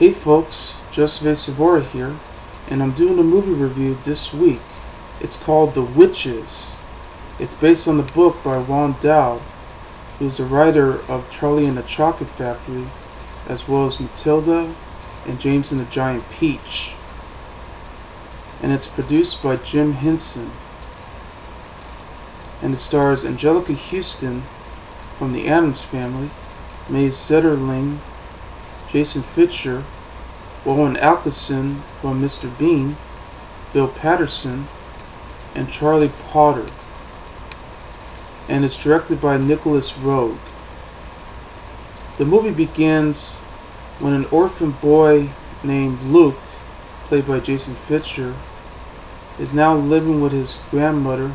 Hey folks, Joseph Sobora here, and I'm doing a movie review this week. It's called The Witches. It's based on the book by Ron Dowd, who's the writer of Charlie and the Chocolate Factory, as well as Matilda and James and the Giant Peach. And it's produced by Jim Henson. And it stars Anjelica Huston from the Addams Family, Mai Zetterling, Jasen Fisher, Rowan Atkinson from Mr. Bean, Bill Paterson, and Charlie Potter. And it's directed by Nicholas Roeg. The movie begins when an orphan boy named Luke, played by Jasen Fisher, is now living with his grandmother,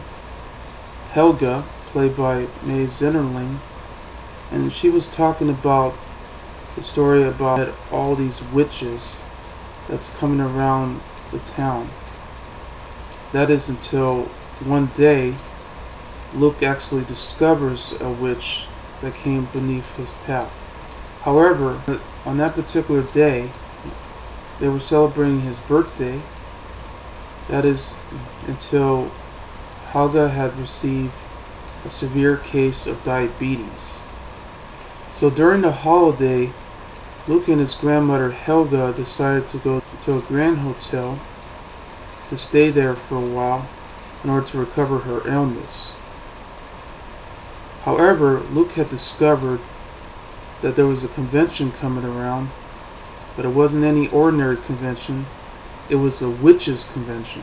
Helga, played by Mai Zetterling, and she was talking about the story about all these witches that's coming around the town. That is until one day Luke actually discovers a witch that came beneath his path. However, on that particular day, they were celebrating his birthday. That is until Helga had received a severe case of diabetes. So during the holiday, Luke and his grandmother Helga decided to go to a grand hotel to stay there for a while in order to recover her illness. However, Luke had discovered that there was a convention coming around, but it wasn't any ordinary convention, it was a witches convention,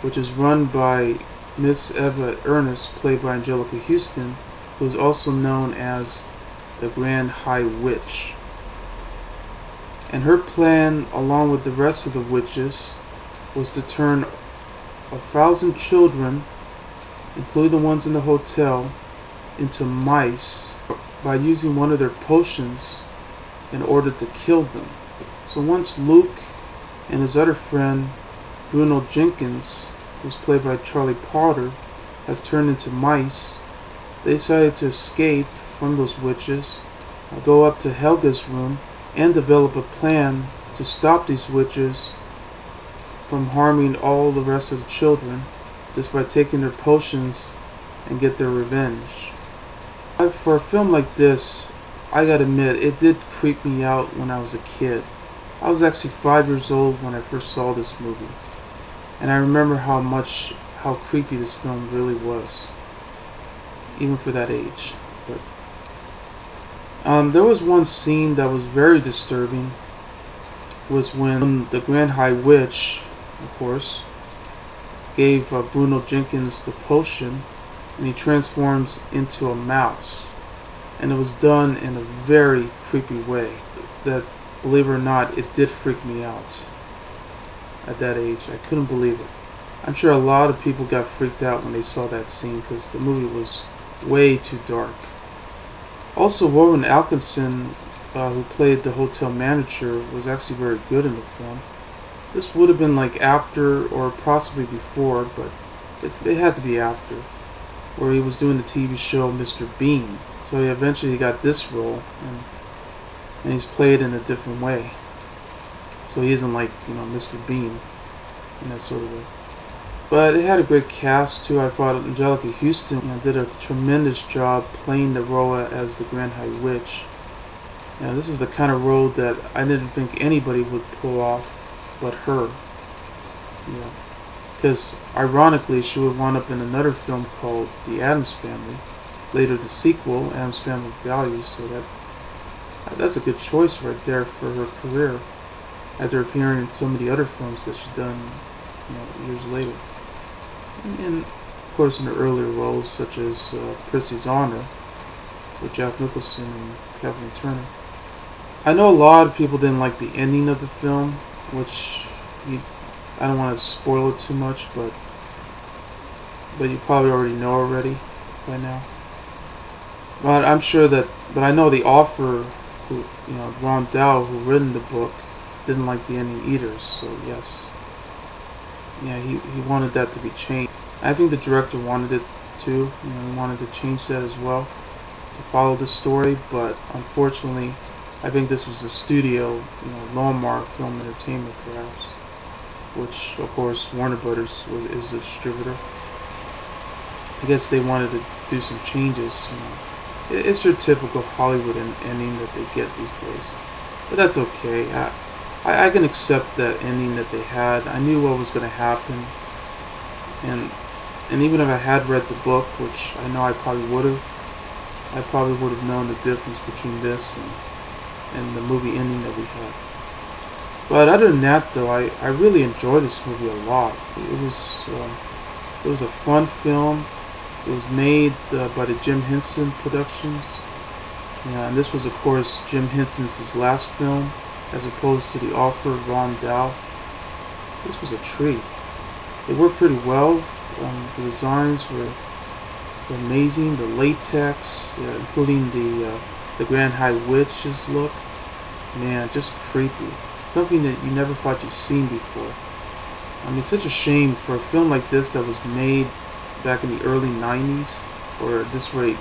which is run by Miss Eva Ernst, played by Anjelica Huston, who is also known as the Grand High Witch and her plan, along with the rest of the witches, was to turn a thousand children, including the ones in the hotel, into mice by using one of their potions in order to kill them. So once Luke and his other friend, Bruno Jenkins, who's played by Charlie Potter, has turned into mice, they decided to escape from those witches, go up to Helga's room, and develop a plan to stop these witches from harming all the rest of the children just by taking their potions and get their revenge. For a film like this, I gotta admit, it did creep me out when I was a kid. I was actually five years old when I first saw this movie. And I remember how much, how creepy this film really was. Even for that age. Um, there was one scene that was very disturbing. Was when the Grand High Witch, of course, gave uh, Bruno Jenkins the potion, and he transforms into a mouse. And it was done in a very creepy way. That, believe it or not, it did freak me out. At that age, I couldn't believe it. I'm sure a lot of people got freaked out when they saw that scene because the movie was way too dark. Also, Rowan Atkinson, uh, who played the hotel manager, was actually very good in the film. This would have been like after or possibly before, but it, it had to be after, where he was doing the TV show Mr. Bean. So he eventually got this role, and, and he's played in a different way. So he isn't like, you know, Mr. Bean in that sort of way. But it had a great cast too. I thought Anjelica Huston you know, did a tremendous job playing the role as the Grand High Witch. Know, this is the kind of role that I didn't think anybody would pull off but her. You know, because ironically, she would wind up in another film called The Addams Family. Later, the sequel, Addams Family Values. So that that's a good choice right there for her career. After appearing in some of the other films that she's done, you know, years later and of course in her earlier roles such as uh, Prizzi's Honor with Jack Nicholson and Kathleen Turner. I know a lot of people didn't like the ending of the film, which you, I don't want to spoil it too much, but but you probably already know already by now. But I'm sure that, but I know the author, who you know, Ron Dow, who written the book, didn't like the ending either. So yes, yeah, he, he wanted that to be changed. I think the director wanted it too. You know, he wanted to change that as well to follow the story, but unfortunately, I think this was a studio, you know, Lorimar Film Entertainment, perhaps, which, of course, Warner Brothers is the distributor. I guess they wanted to do some changes. You know. It's your typical Hollywood ending that they get these days, but that's okay. I, I, I can accept that ending that they had. I knew what was going to happen, and and even if I had read the book, which I know I probably would have, I probably would have known the difference between this and and the movie ending that we had. But other than that, though, I, I really enjoyed this movie a lot. It was um, it was a fun film. It was made uh, by the Jim Henson Productions. Yeah, and this was, of course, Jim Henson's last film, as opposed to the author Ron Dow. This was a treat. It worked pretty well. Um, the designs were, amazing. The latex, uh, including the uh, the Grand High Witch's look, man, just creepy. Something that you never thought you'd seen before. I mean, such a shame for a film like this that was made back in the early 90s, or this rate,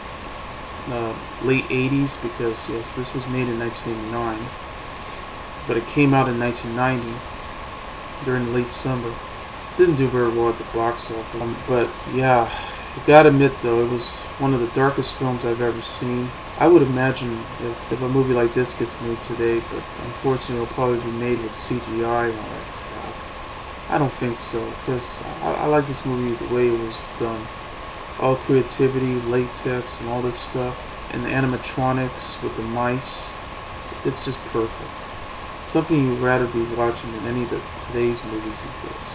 uh, late 80s, because yes, this was made in 1989, but it came out in 1990 during late summer. Didn't do very well at the box office, um, but yeah, I gotta admit though, it was one of the darkest films I've ever seen. I would imagine if, if a movie like this gets made today, but unfortunately it'll probably be made with CGI and all that. I don't think so, because I, I like this movie the way it was done. All creativity, latex, and all this stuff, and the animatronics with the mice, it's just perfect. Something you'd rather be watching than any of the, today's movies these days.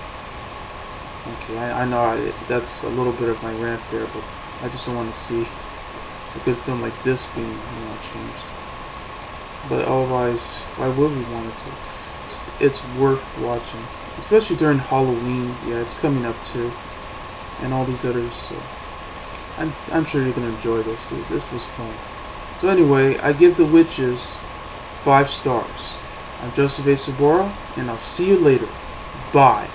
Okay, I, I know I, that's a little bit of my rant there, but I just don't want to see a good film like this being, you know, changed. But otherwise, why would we want it to? It's, it's worth watching, especially during Halloween. Yeah, it's coming up too, and all these others. So I'm, I'm sure you're gonna enjoy this. This was fun. So anyway, I give The Witches five stars. I'm Joseph A. Sobora, and I'll see you later. Bye.